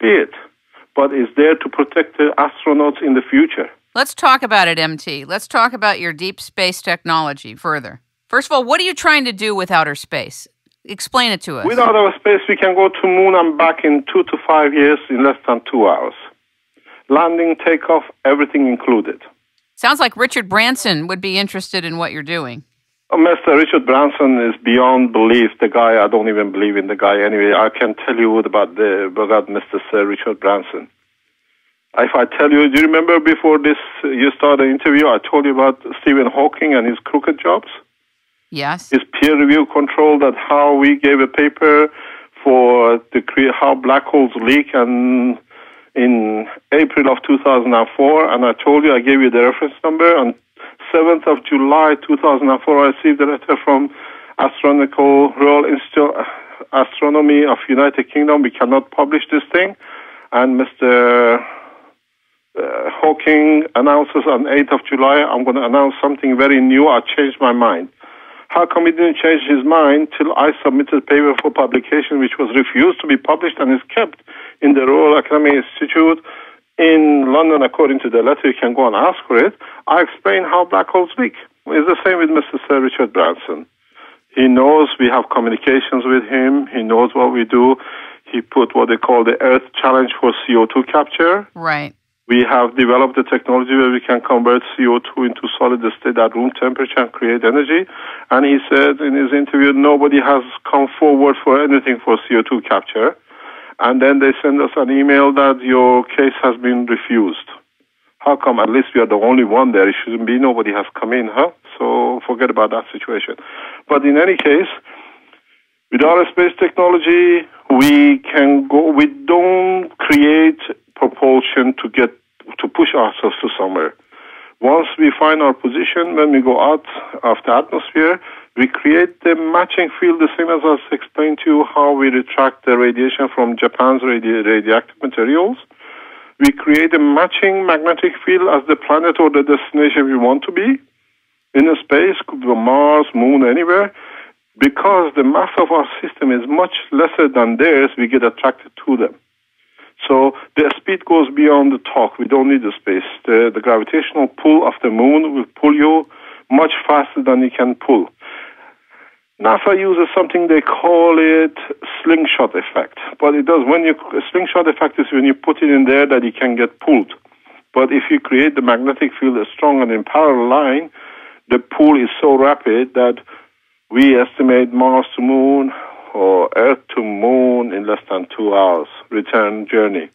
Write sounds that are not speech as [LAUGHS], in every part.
be it, but is there to protect the astronauts in the future. Let's talk about it, MT. Let's talk about your deep space technology further. First of all, what are you trying to do with outer space? Explain it to us. With outer space, we can go to moon and back in two to five years in less than two hours. Landing, takeoff, everything included. Sounds like Richard Branson would be interested in what you're doing. Oh, Mr. Richard Branson is beyond belief. The guy, I don't even believe in the guy anyway. I can tell you about the about Mr. Sir Richard Branson. If I tell you, do you remember before this you started the interview, I told you about Stephen Hawking and his crooked jobs? Yes. His peer review control that how we gave a paper for the how black holes leak and in April of 2004, and I told you I gave you the reference number. On 7th of July 2004, I received a letter from Astronomical Royal Institute Astronomy of United Kingdom. We cannot publish this thing, and Mr. Uh, Hawking announces on 8th of July, I'm going to announce something very new. I changed my mind. How come he didn't change his mind till I submitted paper for publication, which was refused to be published and is kept in the Royal Academy Institute in London, according to the letter? You can go and ask for it. I explain how black holes leak. It's the same with Mr. Sir Richard Branson. He knows we have communications with him. He knows what we do. He put what they call the Earth Challenge for CO2 capture. Right. We have developed the technology where we can convert CO2 into solid state at room temperature and create energy. And he said in his interview, nobody has come forward for anything for CO2 capture. And then they send us an email that your case has been refused. How come? At least we are the only one there. It shouldn't be. Nobody has come in, huh? So forget about that situation. But in any case, with our space technology, we can go. We don't create propulsion to get to push ourselves to somewhere. Once we find our position, when we go out of the atmosphere, we create the matching field, the same as I explained to you how we retract the radiation from Japan's radi- radioactive materials. We create a matching magnetic field as the planet or the destination we want to be in a space, could be Mars, Moon, anywhere. Because the mass of our system is much lesser than theirs, we get attracted to them. So the speed goes beyond the talk. We don't need the space. The, the gravitational pull of the moon will pull you much faster than you can pull. NASA uses something they call it slingshot effect. But it does when you slingshot effect is when you put it in there that it can get pulled. But if you create the magnetic field as strong and in parallel line, the pull is so rapid that we estimate Mars to Moon or Earth to Moon in less than two hours return journey.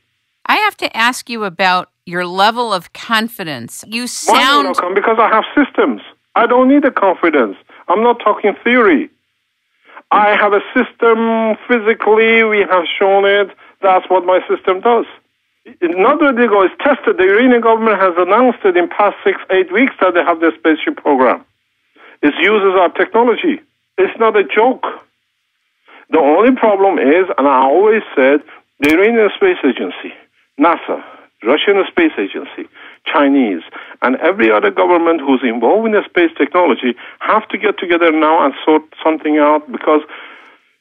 I have to ask you about your level of confidence. You Why sound. come? Because I have systems. I don't need the confidence. I'm not talking theory. I have a system physically. We have shown it. That's what my system does. Not ago, it's tested. The Iranian government has announced it in past six, eight weeks that they have their spaceship program. It uses our technology. It's not a joke. The only problem is, and I always said, the Iranian Space Agency, NASA, Russian Space Agency, Chinese, and every other government who's involved in the space technology have to get together now and sort something out because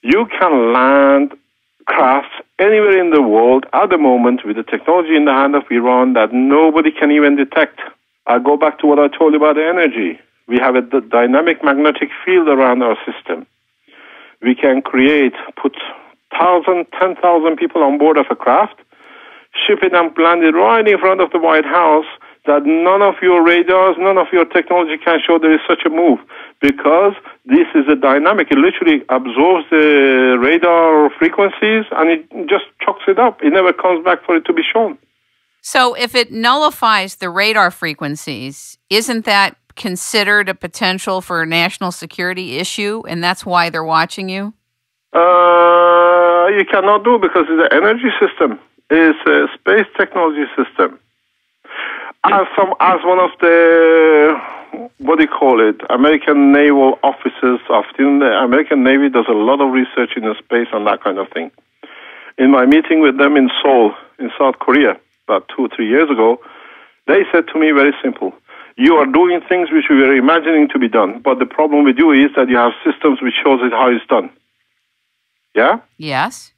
you can land crafts anywhere in the world at the moment with the technology in the hand of Iran that nobody can even detect. I go back to what I told you about the energy. We have a d- dynamic magnetic field around our system. We can create, put thousand, ten thousand people on board of a craft, ship it and land it right in front of the White House that none of your radars, none of your technology can show there is such a move because this is a dynamic. It literally absorbs the radar frequencies and it just chucks it up. It never comes back for it to be shown. So, if it nullifies the radar frequencies, isn't that considered a potential for a national security issue? And that's why they're watching you? Uh, you cannot do because it's an energy system. It's a space technology system. As some, as one of the what do you call it? American naval officers of the American Navy does a lot of research in the space and that kind of thing. In my meeting with them in Seoul, in South Korea, about two or three years ago, they said to me very simple. You are doing things which we were imagining to be done, but the problem with you is that you have systems which shows it how it's done. Yeah? Yes.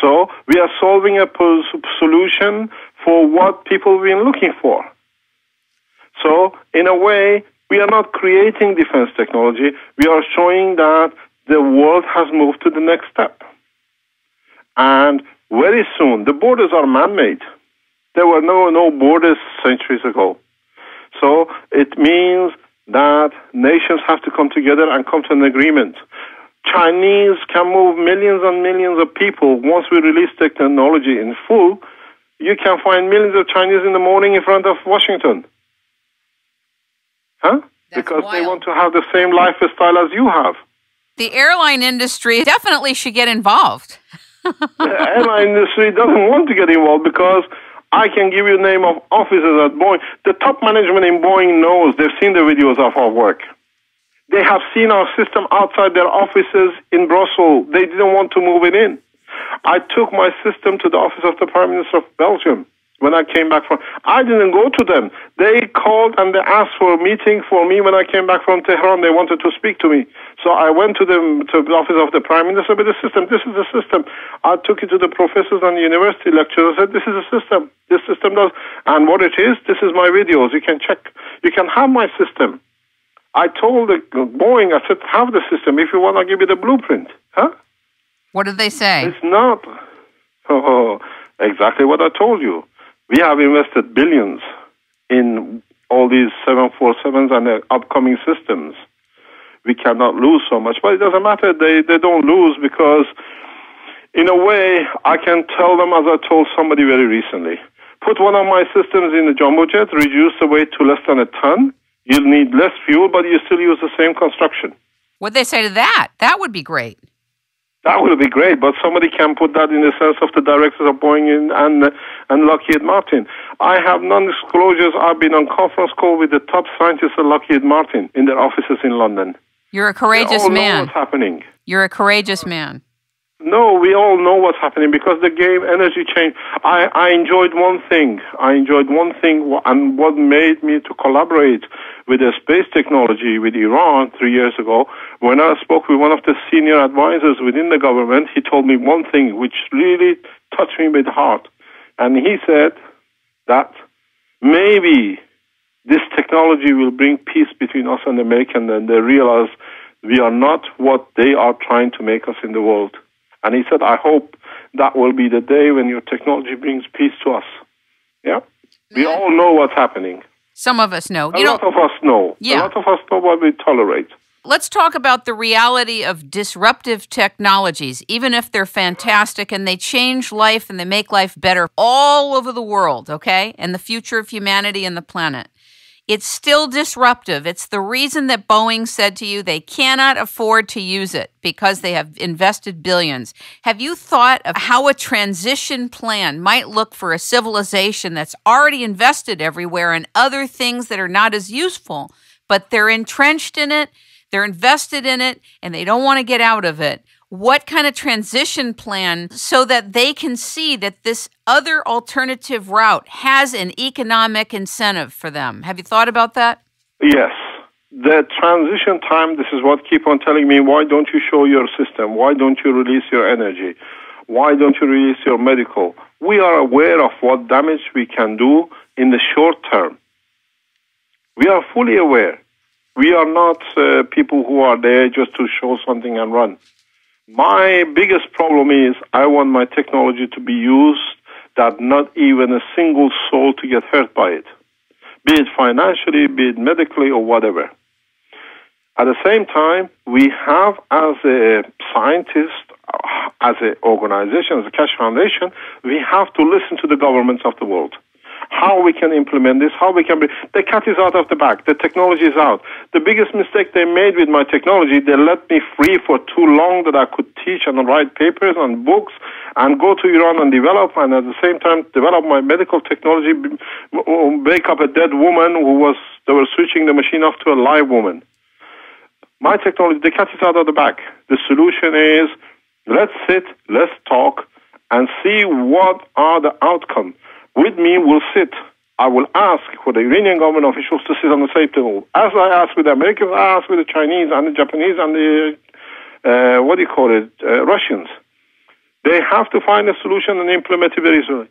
So we are solving a solution for what people have been looking for. So in a way, we are not creating defense technology. We are showing that the world has moved to the next step. And very soon, the borders are man-made. There were no, no borders centuries ago. So it means that nations have to come together and come to an agreement. Chinese can move millions and millions of people once we release technology in full. You can find millions of Chinese in the morning in front of Washington. Huh? That's because wild. they want to have the same lifestyle as you have. The airline industry definitely should get involved. the airline industry doesn't want to get involved because I can give you the name of officers at Boeing. The top management in Boeing knows they've seen the videos of our work. They have seen our system outside their offices in Brussels. They didn't want to move it in. I took my system to the office of the Prime Minister of Belgium when I came back from. I didn't go to them. They called and they asked for a meeting for me when I came back from Tehran. They wanted to speak to me. So I went to them to the office of the Prime Minister with the system. This is the system. I took it to the professors and the university lecturers. I said, This is the system. This system does. And what it is, this is my videos. You can check. You can have my system. I told the Boeing, I said, have the system if you want to give you the blueprint. Huh? What did they say? It's not. [LAUGHS] Oh, exactly what I told you. We have invested billions in all these 747s and the upcoming systems. We cannot lose so much, but it doesn't matter. They, they don't lose because, in a way, I can tell them, as I told somebody very recently, put one of my systems in the jumbo jet, reduce the weight to less than a ton, You'll need less fuel, but you still use the same construction. What'd they say to that? That would be great. That would be great, but somebody can put that in the sense of the directors of Boeing and and Lockheed Martin. I have non-disclosures. I've been on conference call with the top scientists at Lockheed Martin in their offices in London. You're a courageous man. Know what's happening? You're a courageous man. No, we all know what's happening because the game energy change. I, I enjoyed one thing. I enjoyed one thing, and what made me to collaborate with the space technology with Iran three years ago. When I spoke with one of the senior advisors within the government, he told me one thing which really touched me with heart, and he said that maybe this technology will bring peace between us and the Americans, and they realize we are not what they are trying to make us in the world. And he said, I hope that will be the day when your technology brings peace to us. Yeah? We all know what's happening. Some of us know. A you lot know, of us know. Yeah. A lot of us know what we tolerate. let's talk about the reality of disruptive technologies, even if they're fantastic and they change life and they make life better all over the world, okay? And the future of humanity and the planet. It's still disruptive. It's the reason that Boeing said to you they cannot afford to use it because they have invested billions. Have you thought of how a transition plan might look for a civilization that's already invested everywhere in other things that are not as useful, but they're entrenched in it, they're invested in it, and they don't want to get out of it? What kind of transition plan so that they can see that this other alternative route has an economic incentive for them. Have you thought about that? Yes. The transition time, this is what keep on telling me, why don't you show your system? Why don't you release your energy? Why don't you release your medical? We are aware of what damage we can do in the short term. We are fully aware. We are not uh, people who are there just to show something and run. My biggest problem is I want my technology to be used that not even a single soul to get hurt by it, be it financially, be it medically, or whatever. At the same time, we have, as a scientist, as an organization, as a Keshe Foundation, we have to listen to the governments of the world how we can implement this, how we can be. The cat is out of the bag. The technology is out. The biggest mistake they made with my technology, they let me free for too long that I could teach and write papers and books and go to Iran and develop, and at the same time develop my medical technology, wake up a dead woman who was, they were switching the machine off to a live woman. My technology, the cat is out of the bag. The solution is let's sit, let's talk, and see what are the outcomes with me will sit. I will ask for the Iranian government officials to sit on the same table. As I asked with the Americans, I asked with the Chinese and the Japanese and the, uh, what do you call it, uh, Russians. They have to find a solution and implement it very soon.